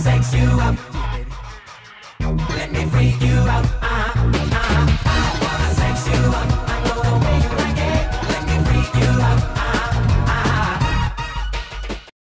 sex you up. Let me freak you out.